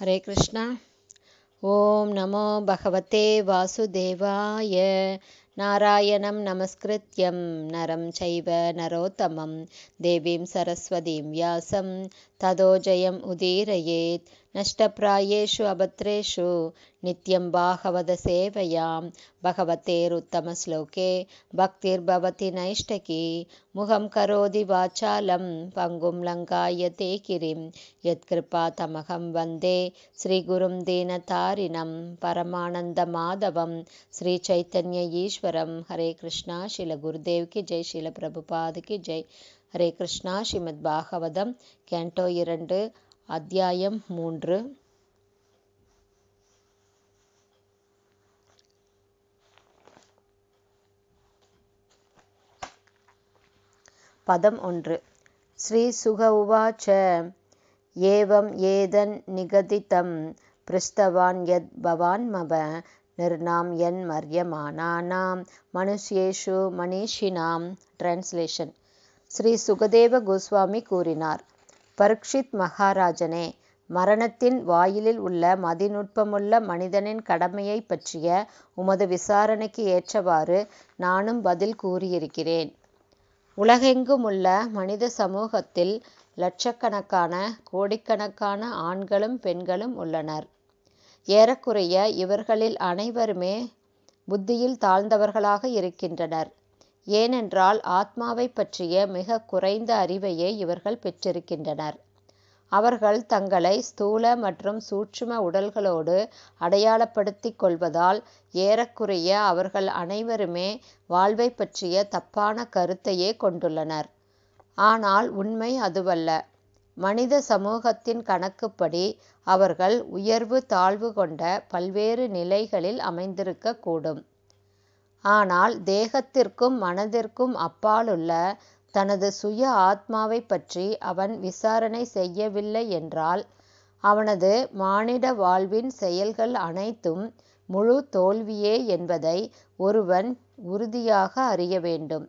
हरे कृष्ण। ॐ नमो भगवते वासुदेवाय। नारायणं नमस्कृत्यं नरं चैव नरोत्तमं। देवीं सरस्वतीं व्यासं ततो जयम् उदीरयेत् नष्टप्रायेषु अभद्रेषु नित्यं भागवतसेवयां भगवतेरुत्तमश्लोके भक्तिर्भवति नैष्टकी मुखं करोति वाचालं पङ्गुं लङ्कायते गिरिं यत्कृपातमहं वन्दे श्रीगुरुं दीनतारिणं परमानन्दमाधवं श्रीचैतन्य ईश्वरं हरे कृष्णा शिल गुरुदेव की ஜெய் ஸ்ரீல பிரபுபாது கி ஜெய் ஹரே கிருஷ்ணா ஸ்ரீமத் பாகவதம் கேண்டோ இரண்டு அத்தியாயம் மூன்று. பதம் ஒன்று. ஸ்ரீ சுக உவாச்ச. ஏவம் ஏதன் நிகதிதம். பிருஷ்டவான் யத் பவான் மவ. நிர்ணாம் என் மர்யமானானாம். மனுஷ்யேஷு மனிஷினாம். டிரான்ஸ்லேஷன் ஸ்ரீ சுகதேவ கோஸ்வாமி கூறினார். பரீட்சித் மகாராஜனே மரணத்தின் வாயிலில் உள்ள மதிநுட்பமுள்ள மனிதனின் கடமையை பற்றிய உமது விசாரணைக்கு ஏற்றவாறு நானும் பதில் கூறியிருக்கிறேன். உலகெங்குமுள்ள மனித சமூகத்தில் லட்சக்கணக்கான கோடிக்கணக்கான ஆண்களும் பெண்களும் உள்ளனர். ஏறக்குறைய இவர்களில் அனைவருமே புத்தியில் தாழ்ந்தவர்களாக இருக்கின்றனர். ஏனென்றால் ஆத்மாவை பற்றிய மிக குறைந்த அறிவையே இவர்கள் பெற்றிருக்கின்றனர். அவர்கள் தங்களை ஸ்தூல மற்றும் சூட்சும உடல்களோடு அடையாளப்படுத்திக் கொள்வதால் ஏறக்குறைய அவர்கள் அனைவருமே வாழ்வை பற்றிய தப்பான கருத்தையே கொண்டுள்ளனர். ஆனால் உண்மை அதுவல்ல. மனித சமூகத்தின் கணக்குப்படி அவர்கள் உயர்வு தாழ்வு கொண்ட பல்வேறு நிலைகளில் அமைந்திருக்கக்கூடும் ஆனால் தேகத்திற்கும் மனதிற்கும் அப்பாலுள்ள தனது சுய ஆத்மாவை பற்றி அவன் விசாரணை செய்யவில்லை என்றால் அவனது மானிட வாழ்வின் செயல்கள் அனைத்தும் முழு தோல்வியே என்பதை ஒருவன் உறுதியாக அறிய வேண்டும்.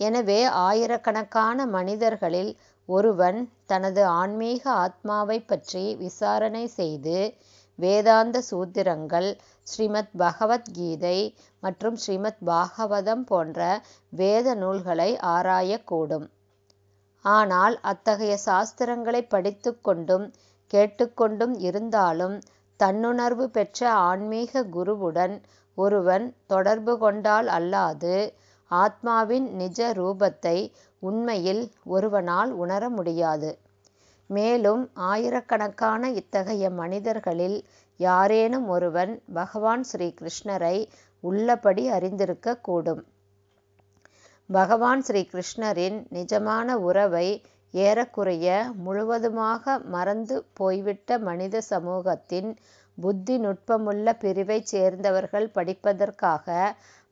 எனவே ஆயிரக்கணக்கான மனிதர்களில் ஒருவன் தனது ஆன்மீக ஆத்மாவை பற்றி விசாரணை செய்து வேதாந்த சூத்திரங்கள் ஸ்ரீமத் பகவத்கீதை மற்றும் ஸ்ரீமத் பாகவதம் போன்ற வேத நூல்களை ஆராயக்கூடும். ஆனால் அத்தகைய சாஸ்திரங்களை படித்து கொண்டும் கேட்டுக்கொண்டும் இருந்தாலும் தன்னுணர்வு பெற்ற ஆன்மீக குருவுடன் ஒருவன் தொடர்பு கொண்டால் அல்லாது ஆத்மாவின் நிஜ ரூபத்தை உண்மையில் ஒருவனால் உணர முடியாது. மேலும் ஆயிரக்கணக்கான இத்தகைய மனிதர்களில் யாரேனும் ஒருவன் பகவான் ஸ்ரீ கிருஷ்ணரை உள்ளபடி அறிந்திருக்க கூடும் பகவான் ஸ்ரீ கிருஷ்ணரின் நிஜமான உறவை ஏறக்குறைய முழுவதுமாக மறந்து போய்விட்ட மனித சமூகத்தின் புத்தி நுட்பமுள்ள பிரிவைச் சேர்ந்தவர்கள் படிப்பதற்காக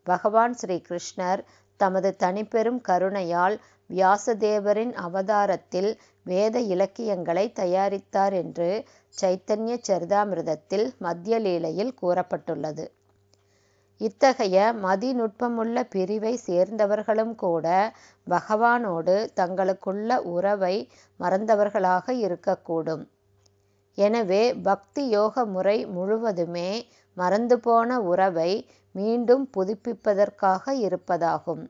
பகவான் ஸ்ரீ கிருஷ்ணர் தமது தனிப்பெரும் கருணையால் வியாசதேவரின் அவதாரத்தில் வேத இலக்கியங்களை தயாரித்தார் என்று சைத்தன்ய சரிதாமிரதத்தில் மத்திய லீலையில் கூறப்பட்டுள்ளது. இத்தகைய மதிநுட்பமுள்ள பிரிவை சேர்ந்தவர்களும் கூட பகவானோடு தங்களுக்குள்ள உறவை மறந்தவர்களாக இருக்கக்கூடும். எனவே பக்தி யோக முறை முழுவதுமே மறந்து போன உறவை மீண்டும் புதுப்பிப்பதற்காக இருப்பதாகும்.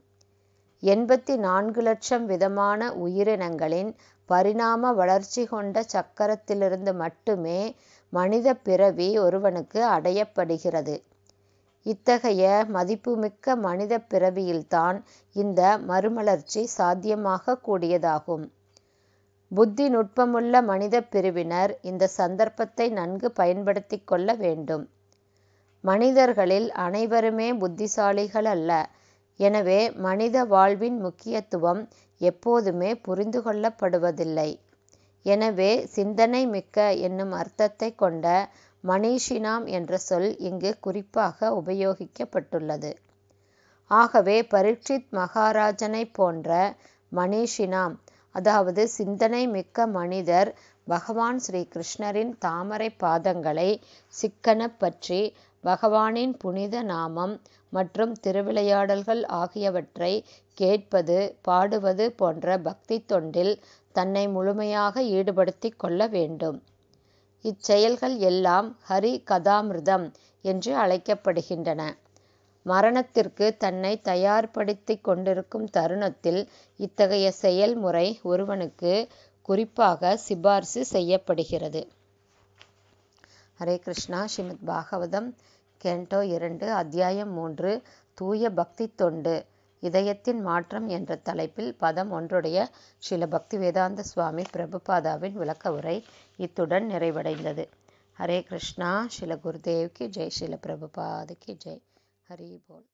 எண்பத்தி நான்கு லட்சம் விதமான உயிரினங்களின் பரிணாம வளர்ச்சி கொண்ட சக்கரத்திலிருந்து மட்டுமே மனித பிறவி ஒருவனுக்கு அடையப்படுகிறது. இத்தகைய மதிப்புமிக்க மனித பிறவியில்தான் இந்த மறுமலர்ச்சி சாத்தியமாக கூடியதாகும். புத்தி நுட்பமுள்ள மனித பிரிவினர் இந்த சந்தர்ப்பத்தை நன்கு பயன்படுத்தி கொள்ள வேண்டும். மனிதர்களில் அனைவருமே புத்திசாலிகள் அல்ல. எனவே மனித வாழ்வின் முக்கியத்துவம் எப்போதுமே புரிந்து கொள்ளப்படுவதில்லை. எனவே சிந்தனை மிக்க என்னும் அர்த்தத்தை கொண்ட மனிஷினாம் என்ற சொல் இங்கு குறிப்பாக உபயோகிக்கப்பட்டுள்ளது. ஆகவே பரீட்சித் மகாராஜனை போன்ற மனிஷினாம் அதாவது சிந்தனை மிக்க மனிதர் பகவான் ஸ்ரீ கிருஷ்ணரின் தாமரை பாதங்களை சிக்கன பற்றி பகவானின் புனித நாமம் மற்றும் திருவிளையாடல்கள் ஆகியவற்றை கேட்பது பாடுவது போன்ற பக்தி தொண்டில் தன்னை முழுமையாக ஈடுபடுத்திக் கொள்ள வேண்டும் இச்செயல்கள் எல்லாம் ஹரி கதாமிர்தம் என்று அழைக்கப்படுகின்றன. மரணத்திற்கு தன்னை தயார்படுத்திக் கொண்டிருக்கும் தருணத்தில் இத்தகைய செயல்முறை ஒருவனுக்கு குறிப்பாக சிபார்சு செய்யப்படுகிறது. ஹரே கிருஷ்ணா. ஸ்ரீமத் பாகவதம் கேண்டோ இரண்டு அத்தியாயம் மூன்று தூய பக்தி தொண்டு இதயத்தின் மாற்றம் என்ற தலைப்பில் பதம் ஒன்றுடைய ஸ்ரீல பக்திவேதாந்த சுவாமி பிரபுபாதாவின் விளக்க உரை இத்துடன் நிறைவடைந்தது. ஹரே கிருஷ்ணா. ஸ்ரீல குருதேவ் கி ஜெய். ஸ்ரீல பிரபுபாதுக்கு ஜெய். ஹரி போல்.